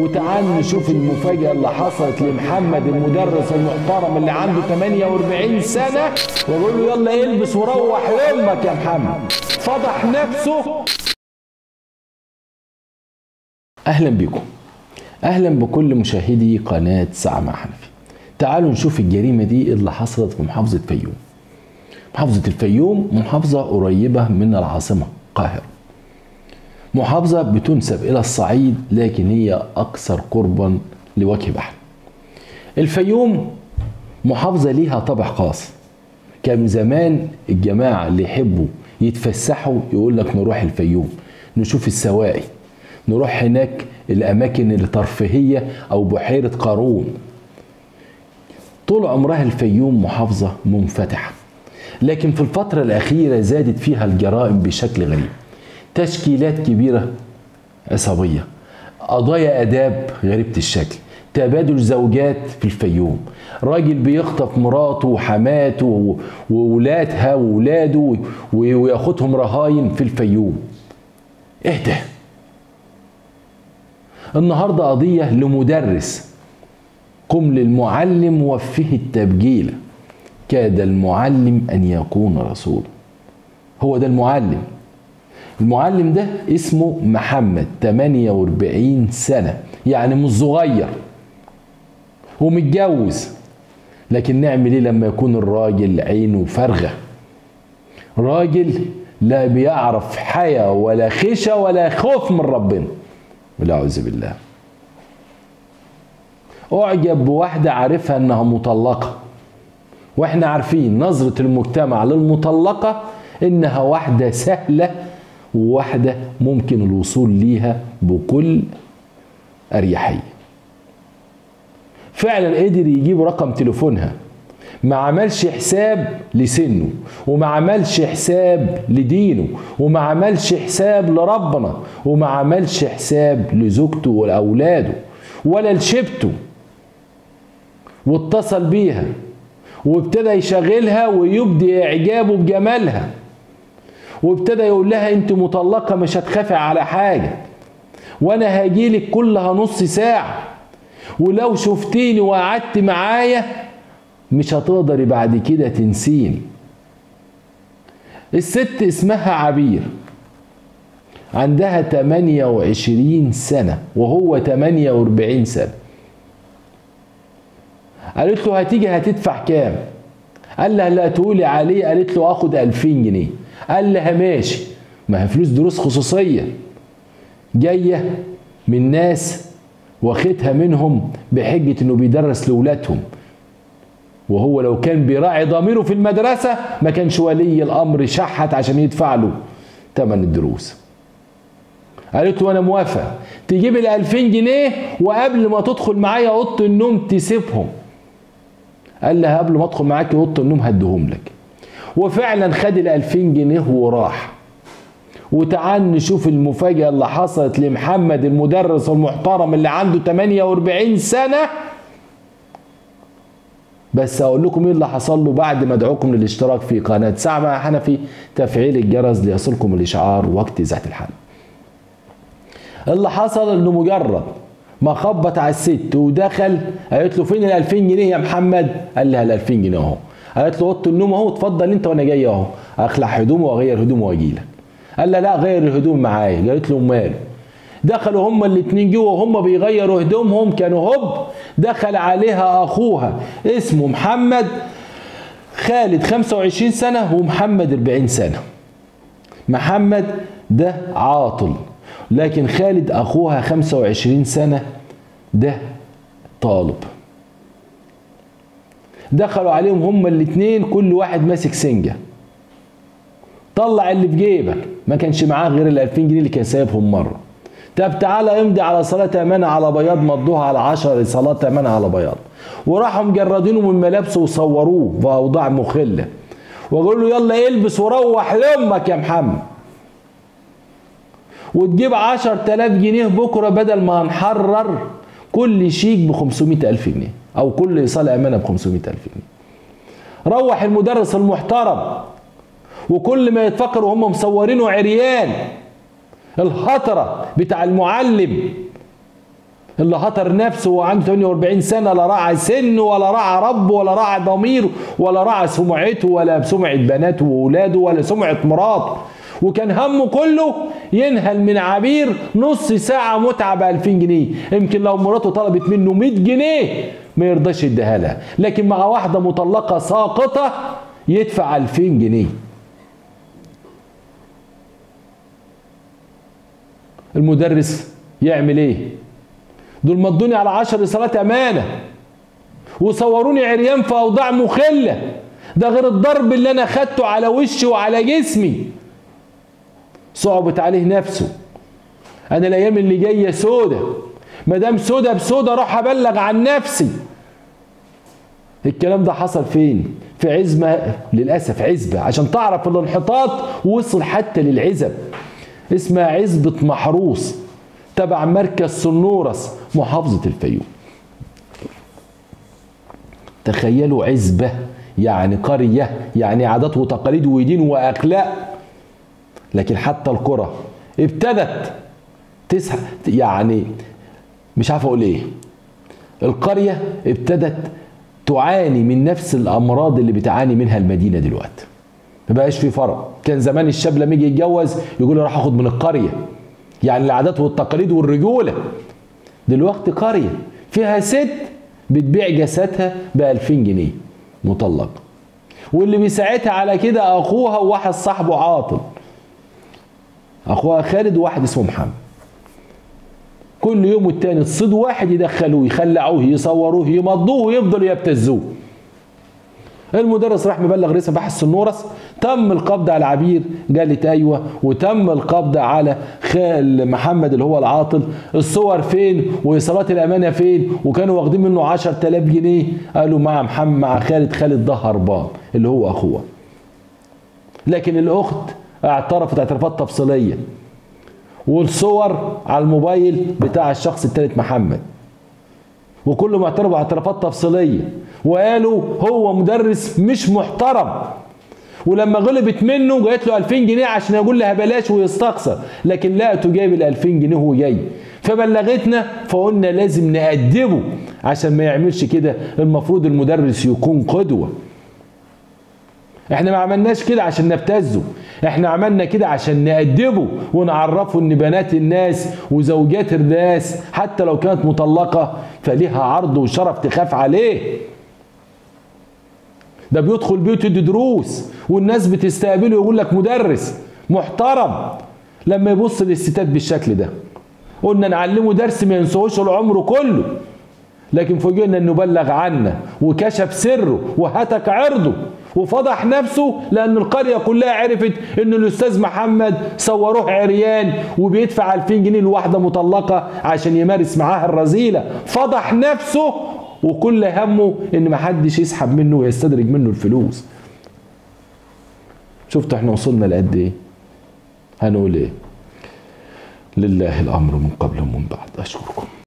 وتعال نشوف المفاجأة اللي حصلت لمحمد المدرس المحترم اللي عنده 48 سنة ويقول له يلا البس وروح لأمك يا محمد. فضح نفسه. أهلا بكم. أهلا بكل مشاهدي قناة ساعة مع حنفي. تعالوا نشوف الجريمة دي اللي حصلت في محافظة فيوم. محافظة الفيوم محافظة قريبة من العاصمة القاهرة. محافظة بتنسب إلى الصعيد لكن هي أكثر قربا لوجه بحر. الفيوم محافظة ليها طابع خاص. كان زمان الجماعة اللي يحبوا يتفسحوا يقول لك نروح الفيوم نشوف السواقي نروح هناك الأماكن الترفيهية أو بحيرة قارون. طول عمرها الفيوم محافظة منفتحة لكن في الفترة الأخيرة زادت فيها الجرائم بشكل غريب. تشكيلات كبيرة عصابية قضايا آداب غريبة الشكل. تبادل زوجات في الفيوم. راجل بيخطف مراته وحماته وولادها وولاده وياخدهم رهاين في الفيوم. اهدى. النهارده قضية لمدرس. قم للمعلم وفه التبجيل. كاد المعلم أن يكون رسولا هو ده المعلم. المعلم ده اسمه محمد 48 سنة يعني مش صغير. ومتجوز لكن نعمل إيه لما يكون الراجل عينه فارغة راجل لا بيعرف حيا ولا خشى ولا خوف من ربنا. والعوذ بالله. أعجب بواحدة عارفها إنها مطلقة. وإحنا عارفين نظرة المجتمع للمطلقة إنها واحدة سهلة وواحدة ممكن الوصول ليها بكل أريحية. فعلا قدر يجيب رقم تليفونها ما عملش حساب لسنه وما عملش حساب لدينه وما عملش حساب لربنا وما عملش حساب لزوجته ولأولاده ولا لشبته واتصل بيها وابتدى يشغلها ويبدي إعجابه بجمالها. وابتدى يقول لها انت مطلقة مش هتخافي على حاجة. وأنا هاجيلك كلها نص ساعة. ولو شفتيني وقعدت معايا مش هتقدري بعد كده تنسيني. الست اسمها عبير. عندها 28 سنة وهو 48 سنة. قالت له هتيجي هتدفع كام؟ قال لها لا تقولي عليه قالت له آخد 2000 جنيه. قال لها ماشي ما هي فلوس دروس خصوصية. جاية من ناس واخدها منهم بحجة إنه بيدرس لولادهم وهو لو كان بيراعي ضميره في المدرسة ما كانش ولي الأمر شحت عشان يدفع له تمن الدروس. قالت له أنا موافق. تجيب ال 2000 جنيه وقبل ما تدخل معايا أوضة النوم تسيبهم. قال لها قبل ما أدخل معاكي أوضة النوم هديهم لك. وفعلا خد ال 2000 جنيه وراح. وتعال نشوف المفاجأة اللي حصلت لمحمد المدرس المحترم اللي عنده 48 سنة. بس أقول لكم إيه اللي حصل له بعد ما ادعوكم للاشتراك في قناة ساعة. مع حنفي تفعيل الجرس ليصلكم الإشعار وقت ذات الحل اللي حصل إنه مجرد ما خبط على الست ودخل قالت له فين ال 2000 جنيه يا محمد؟ قال لها ال 2000 جنيه أهو. قالت له أوضة النوم أهو اتفضل أنت وأنا جاي أهو. اخلع هدومي واغير هدومي وأجي لك. قال لها لا غير الهدوم معايا. قالت له أمال؟ دخلوا هما الاتنين جوه وهم بيغيروا هدومهم كانوا هوب دخل عليها أخوها اسمه محمد خالد 25 سنة ومحمد 40 سنة. محمد ده عاطل لكن خالد أخوها 25 سنة ده طالب. دخلوا عليهم هما الاتنين كل واحد ماسك سنجة. طلع اللي في جيبك ما كانش معاه غير ال 2000 جنيه اللي كان سايبهم مرة. طب تعالى امضي على صلاة أمانة على بياض مضوها على عشر صلاة أمانة على بياض. وراحوا مجردينه من ملابسه وصوروه في أوضاع مخلة. وقالوا له يلا البس وروح لأمك يا محمد. وتجيب عشر تلاف جنيه بكرة بدل ما هنحرر كل شيك ب 500 ألف جنيه أو كل صلاة أمانة ب 500 ألف جنيه. روح المدرس المحترم وكل ما يتفكر وهم مصورينه عريان الهطرة بتاع المعلم اللي هطر نفسه وعنده 48 سنة لا راعى سن ولا راعى رب ولا راعى ضمير ولا راعى سمعته ولا سمعة بناته وأولاده ولا سمعة مراته. وكان همه كله ينهل من عبير نص ساعة متعة ب 2000 جنيه. يمكن لو مراته طلبت منه 100 جنيه ما يرضاش يديها لها. لكن مع واحدة مطلقة ساقطة يدفع 2000 جنيه. المدرس يعمل إيه؟ دول مضوني على عشر رسالات أمانة. وصوروني عريان في أوضاع مخلة. ده غير الضرب اللي أنا خدته على وشي وعلى جسمي. صعبت عليه نفسه. أنا الأيام اللي جاية سودة. ما دام سودة بسودة أروح أبلغ عن نفسي. الكلام ده حصل فين؟ في عزمة للأسف عزبة. عشان تعرف الانحطاط وصل حتى للعزب. اسمها عزبة محروس. تبع مركز سنورس محافظة الفيوم. تخيلوا عزبة يعني قرية يعني عادات وتقاليد ودين وأخلاق. لكن حتى القرى ابتدت تسح يعني مش عارف أقول إيه. القرية ابتدت تعاني من نفس الأمراض اللي بتعاني منها المدينة دلوقتي. ما بقاش في فرق. كان زمان الشاب لما يجي يتجوز يقول راح أخد من القرية. يعني العادات والتقاليد والرجولة. دلوقتي قرية فيها ست بتبيع جسدها ب 2000 جنيه مطلق. واللي بيساعدها على كده أخوها وواحد صاحبه عاطل. اخوها خالد وواحد اسمه محمد. كل يوم والتاني تصيد واحد يدخلوه يخلعوه يصوروه يمضوه ويفضلوا يبتزوه. المدرس راح مبلغ رئيس مباحث النورس تم القبض على عبير قالت أيوه وتم القبض على خال محمد اللي هو العاطل. الصور فين؟ وايصالات الأمانة فين؟ وكانوا واخدين منه 10000 جنيه. قالوا مع محمد مع خالد خالد ده هربان اللي هو أخوه. لكن الأخت اعترفت اعترافات تفصيلية والصور على الموبايل بتاع الشخص الثالث محمد. وكله معترف باعترافات تفصيلية وقالوا هو مدرس مش محترم. ولما غلبت منه جات له 2000 جنيه عشان يقول لها بلاش ويستخسر لكن لقيته جايب ال 2000 جنيه وهو جاي. فبلغتنا فقلنا لازم نأدبه عشان ما يعملش كده. المفروض المدرس يكون قدوة. إحنا ما عملناش كده عشان نبتزه. إحنا عملنا كده عشان نأدبه ونعرفه إن بنات الناس وزوجات الناس حتى لو كانت مطلقة فليها عرض وشرف تخاف عليه. ده بيدخل بيوت يدي دروس والناس بتستقبله ويقول لك مدرس محترم. لما يبص للستات بالشكل ده قلنا نعلمه درس ما ينسوهوش العمر كله. لكن فوجئنا إنه بلغ عنا وكشف سره وهتك عرضه. وفضح نفسه لأن القرية كلها عرفت إن الأستاذ محمد صوروه عريان وبيدفع 2000 جنيه لواحدة مطلقة عشان يمارس معاها الرذيله فضح نفسه وكل همه إن محدش يسحب منه ويستدرج منه الفلوس. شفتوا إحنا وصلنا لقد إيه؟ هنقول إيه؟ لله الأمر من قبل ومن بعد. أشكركم.